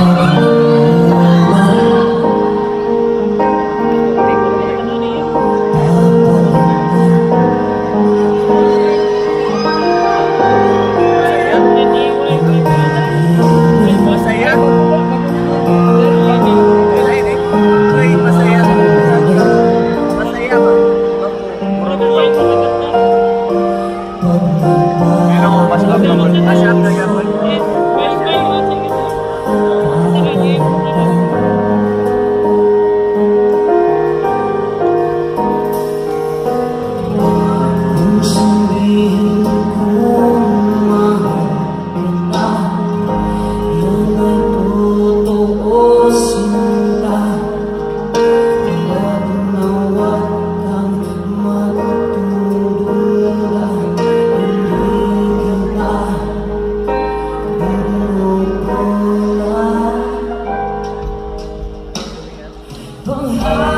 Oh. upon her.